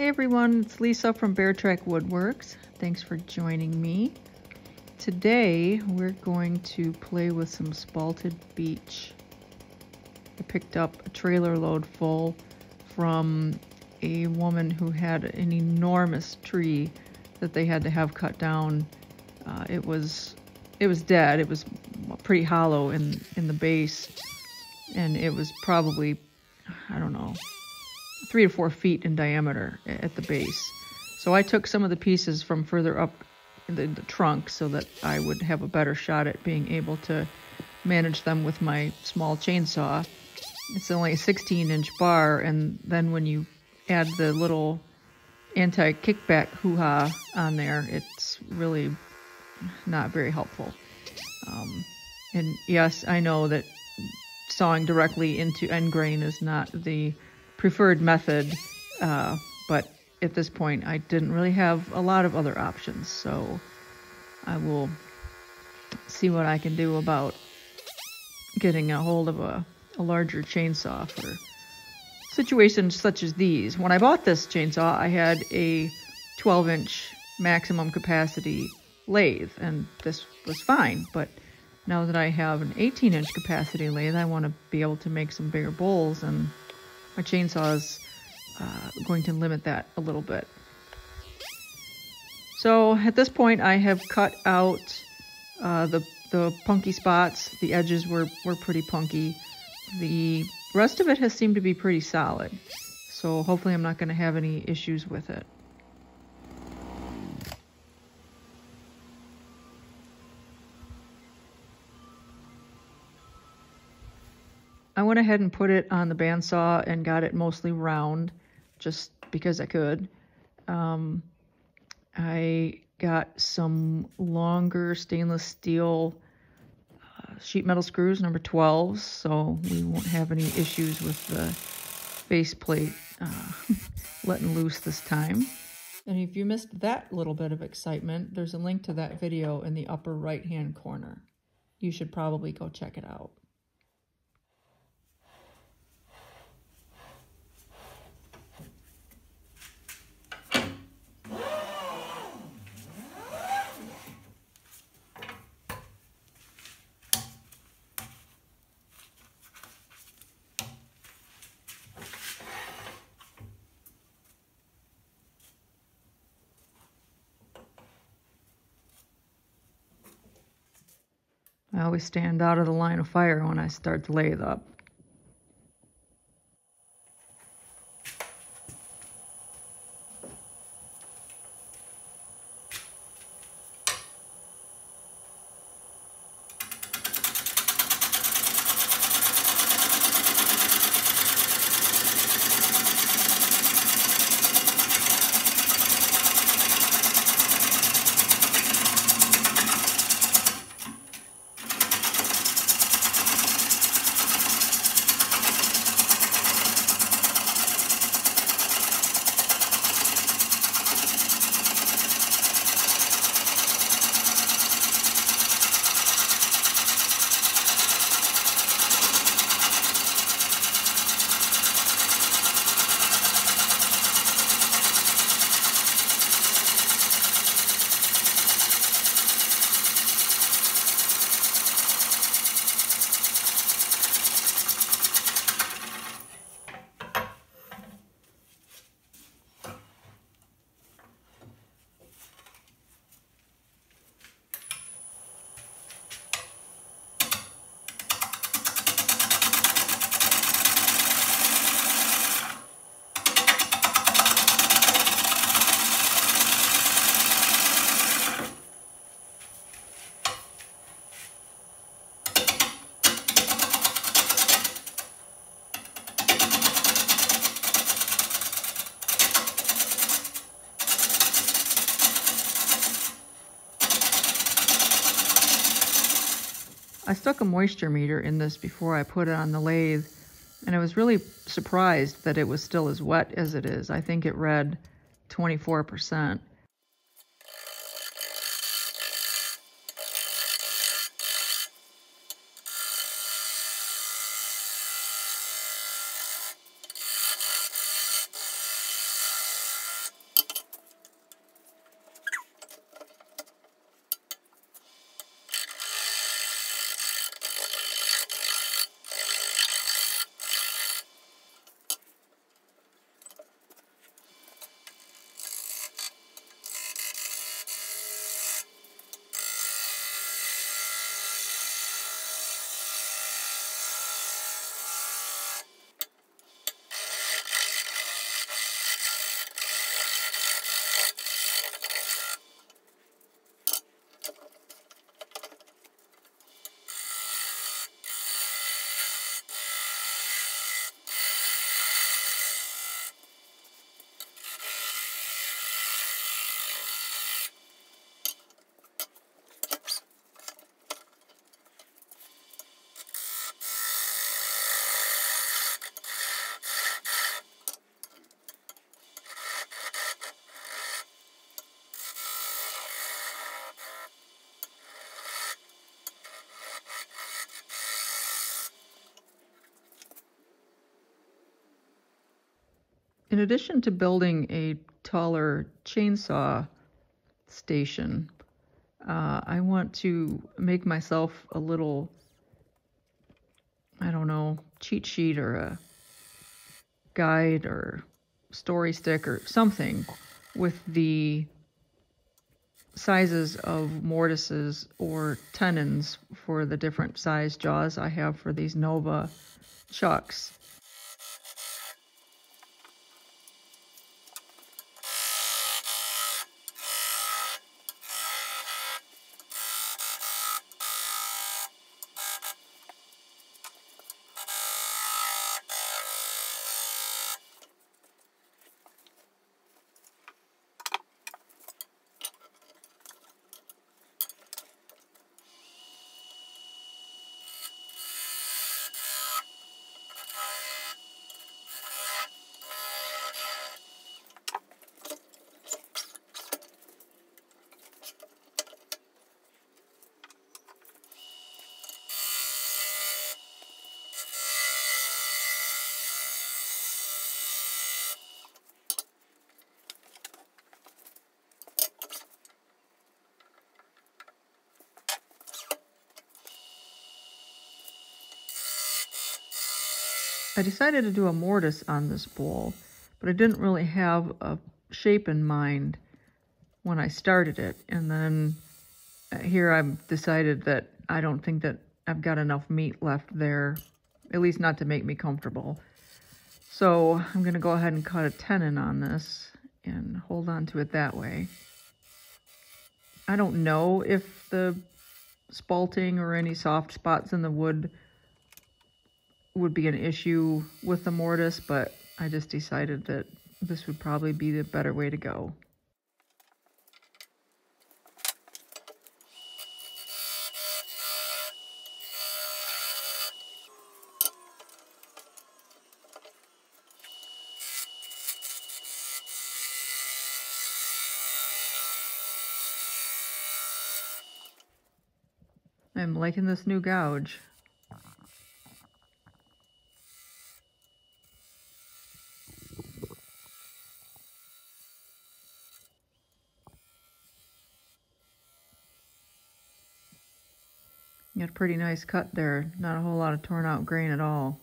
Hey everyone, it's Lisa from Bear Track Woodworks. Thanks for joining me. Today we're going to play with some spalted beech. I picked up a trailer load full from a woman who had an enormous tree that they had to have cut down. Uh, it was it was dead. It was pretty hollow in in the base, and it was probably I don't know three to four feet in diameter at the base. So I took some of the pieces from further up in the, the trunk so that I would have a better shot at being able to manage them with my small chainsaw. It's only a 16 inch bar, and then when you add the little anti kickback hoo ha on there, it's really not very helpful. Um, and yes, I know that sawing directly into end grain is not the preferred method, uh, but at this point I didn't really have a lot of other options, so I will see what I can do about getting a hold of a, a larger chainsaw for situations such as these. When I bought this chainsaw, I had a 12 inch maximum capacity lathe, and this was fine, but now that I have an 18 inch capacity lathe, I want to be able to make some bigger bowls, and my chainsaw is uh, going to limit that a little bit. So at this point, I have cut out uh, the the punky spots. The edges were were pretty punky. The rest of it has seemed to be pretty solid. So hopefully, I'm not going to have any issues with it. I went ahead and put it on the bandsaw and got it mostly round just because I could. Um, I got some longer stainless steel uh, sheet metal screws, number 12s, so we won't have any issues with the faceplate uh, letting loose this time. And if you missed that little bit of excitement, there's a link to that video in the upper right hand corner. You should probably go check it out. I always stand out of the line of fire when I start the lathe up. Stuck a moisture meter in this before I put it on the lathe, and I was really surprised that it was still as wet as it is. I think it read 24%. In addition to building a taller chainsaw station, uh, I want to make myself a little, I don't know, cheat sheet or a guide or story stick or something with the sizes of mortises or tenons for the different size jaws I have for these Nova chucks. I decided to do a mortise on this bowl, but I didn't really have a shape in mind when I started it. And then uh, here I've decided that I don't think that I've got enough meat left there, at least not to make me comfortable. So I'm going to go ahead and cut a tenon on this and hold on to it that way. I don't know if the spalting or any soft spots in the wood would be an issue with the mortise, but I just decided that this would probably be the better way to go. I'm liking this new gouge. Got a pretty nice cut there. Not a whole lot of torn out grain at all.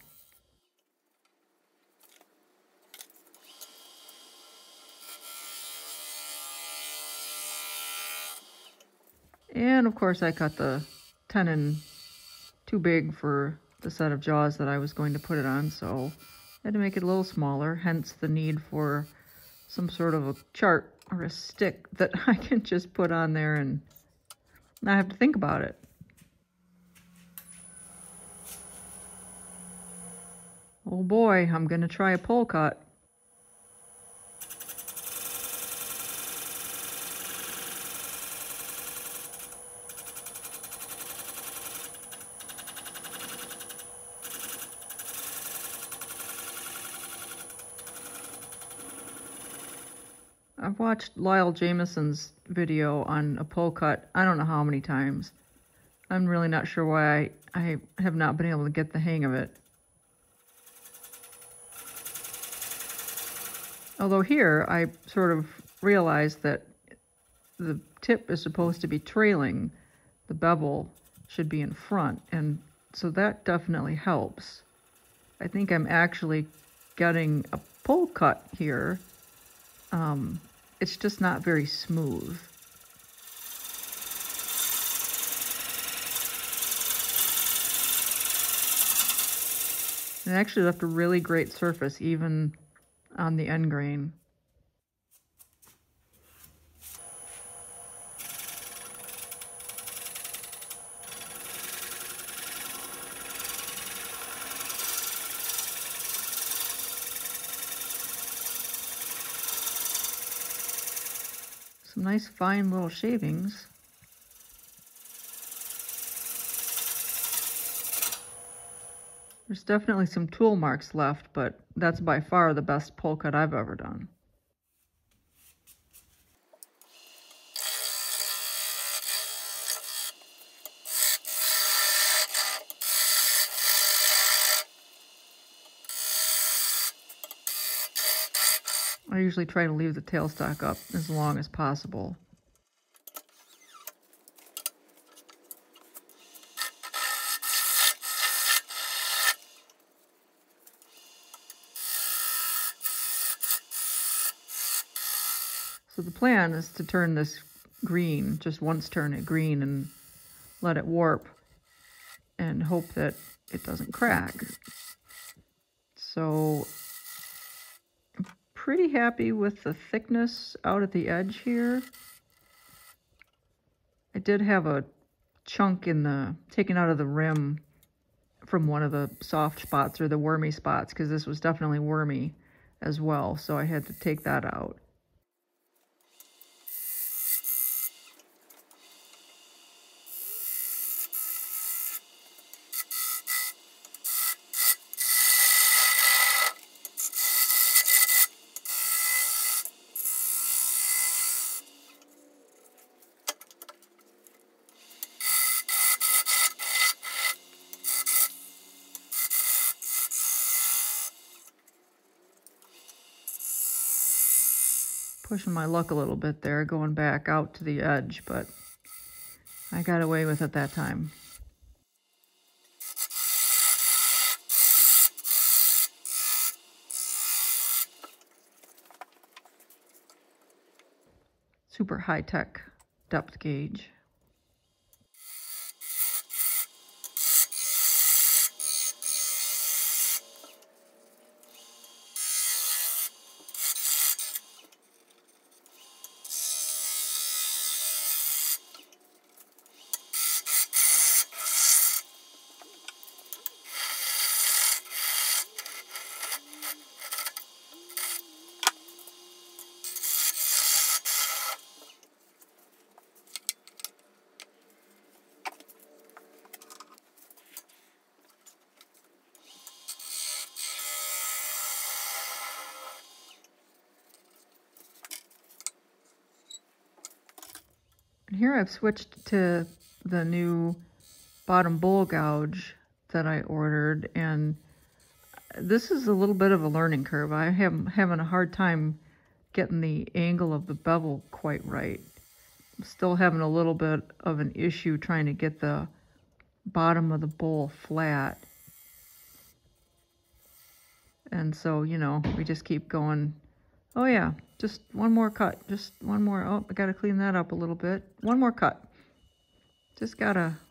And of course I cut the tenon too big for the set of jaws that I was going to put it on, so I had to make it a little smaller, hence the need for some sort of a chart or a stick that I can just put on there and not have to think about it. Oh boy, I'm going to try a pull cut. I've watched Lyle Jamieson's video on a pull cut I don't know how many times. I'm really not sure why I, I have not been able to get the hang of it. Although here I sort of realized that the tip is supposed to be trailing, the bevel should be in front, and so that definitely helps. I think I'm actually getting a pull cut here. Um, it's just not very smooth. It actually left a really great surface, even on the end grain. Some nice fine little shavings. There's definitely some tool marks left, but that's by far the best pull cut I've ever done. I usually try to leave the tailstock up as long as possible. So the plan is to turn this green, just once turn it green and let it warp and hope that it doesn't crack. So I'm pretty happy with the thickness out at the edge here. I did have a chunk in the, taken out of the rim from one of the soft spots or the wormy spots because this was definitely wormy as well. So I had to take that out. Pushing my luck a little bit there, going back out to the edge, but I got away with it that time. Super high-tech depth gauge. And I've switched to the new bottom bowl gouge that I ordered and this is a little bit of a learning curve. I am having a hard time getting the angle of the bevel quite right. I'm still having a little bit of an issue trying to get the bottom of the bowl flat. And so, you know, we just keep going Oh yeah, just one more cut. Just one more. Oh, I gotta clean that up a little bit. One more cut. Just gotta, yeah.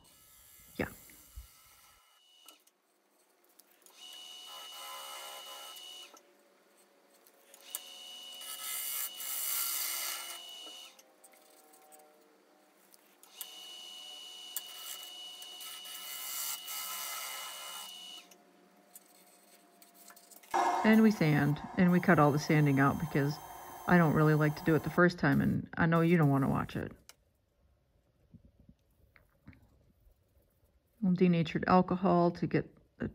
And we sand, and we cut all the sanding out because I don't really like to do it the first time, and I know you don't want to watch it. denatured alcohol to get the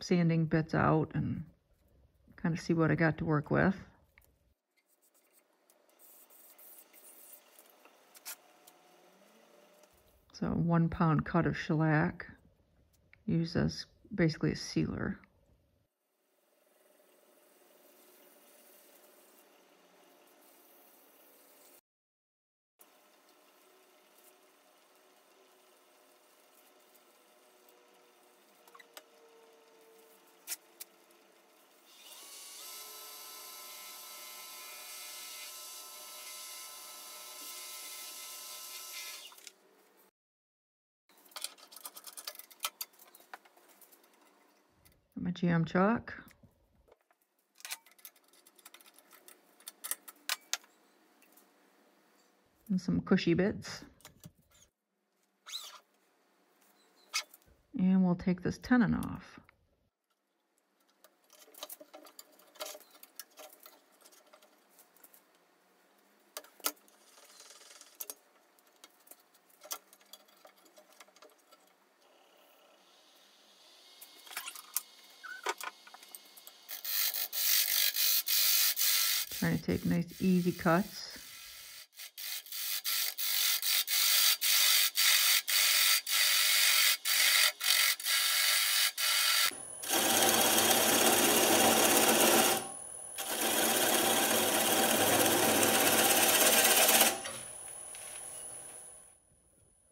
sanding bits out and kind of see what I got to work with. So one pound cut of shellac, used as basically a sealer. My jam chuck. And some cushy bits. And we'll take this tenon off. trying to take nice easy cuts.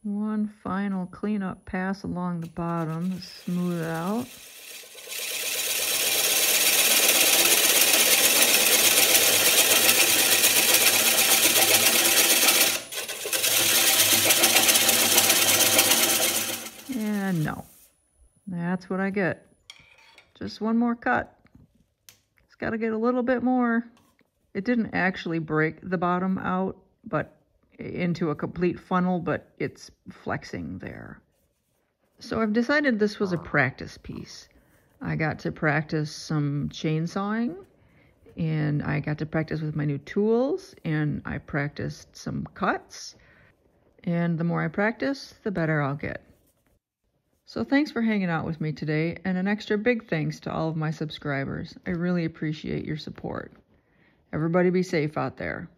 One final cleanup pass along the bottom to smooth it out. No, that's what I get. Just one more cut. It's got to get a little bit more. It didn't actually break the bottom out, but into a complete funnel, but it's flexing there. So I've decided this was a practice piece. I got to practice some chainsawing and I got to practice with my new tools and I practiced some cuts. And the more I practice, the better I'll get. So thanks for hanging out with me today, and an extra big thanks to all of my subscribers. I really appreciate your support. Everybody be safe out there.